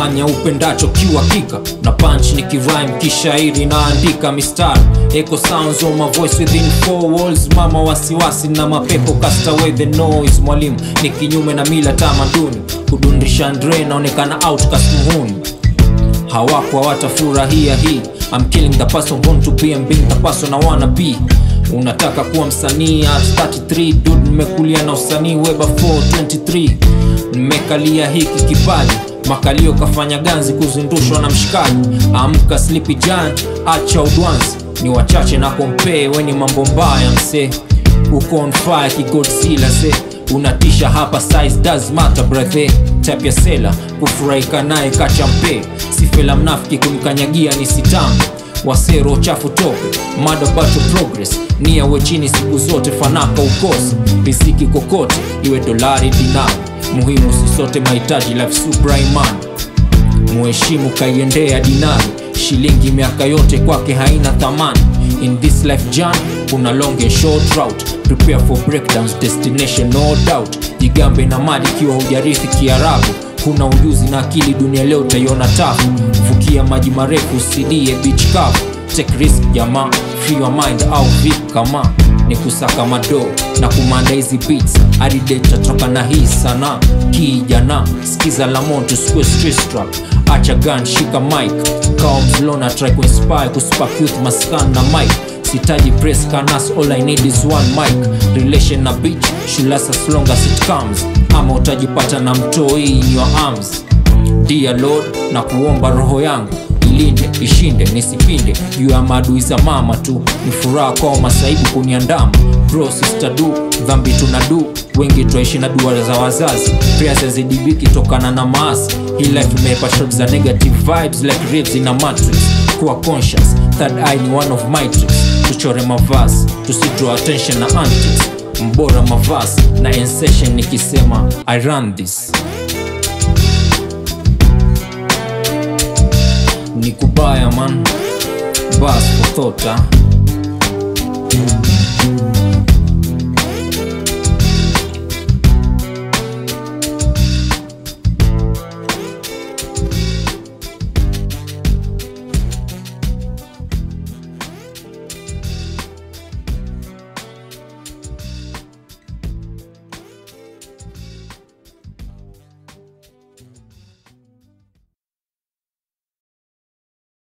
fanya upendacho kiuhakika. Na punch ni kirime kishairi naandika mistari. Echo sounds on my voice within four walls. Mama wasiwasi na mapepo cast away the noise. Mwalimu ni kinyume na mila tamaduni. Kudundisha ndre naonekana outcast muhuni. Hawako hawatafurahia hii. I'm killing the person born to be. And being the person I wanna be. Unataka kuwa msanii at 33 dude nimekulia na usanii weba 423 nimekalia hiki kipaji makalio kafanya ganzi kuzindushwa na mshikaji. Amka slipi jan acha udwanzi. Ni wachache na kompee weni mambo mbaya msee. Uko on fire kigodzilla se unatisha hapa size does matter brother. Tap ya sela kufurahika naye kachampe sifela mnafiki kumkanyagia ni sitamu wasero chafu tope. Mada bacho progress. Nia we chini siku zote fanaka ukose. Riziki kokote iwe dolari dinari muhimu sisote mahitaji life supraiman muheshimu kaiendea dinari shilingi miaka yote kwake haina thamani. In this life jan kuna long and short route. Prepare for breakdowns destination no doubt. Jigambe na mali ikiwa hujarithi kiarabu. Kuna ujuzi na akili dunia leo utaiona tafu fukia maji marefu sidie beach cup take risk jamaa. Free your mind au vip kama ni kusaka mado na kumanda hizi beats. Adidetatoka na hii sana. Kijana skiza lamon tusikue strap acha gun shika mic. Kawa mzilona try kuinspire kuspark youth maskan na mic. Sitaji press canas all i need is one mic. Relation na beach should last as long as it comes. Ama utajipata na mtoi in your arms. Dear lord na kuomba roho yangu ilinde ishinde nisipinde. Juu ya maadui za mama tu ni furaha kwao masaibu kuniandama bro sister du dhambi tunadu wengi twaishi na dua za wazazi. Pia hazidibiki tokana na maasi. Hii life imeepa shot za negative vibes like ribs ina matrix. Kuwa conscious third eye ni one of my tricks. Tuchore mavasi tusidraw attention na antics. Mbora mavasi na ensession nikisema i run this ni kubaya man bas kuthota mm -hmm.